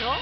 그렇죠?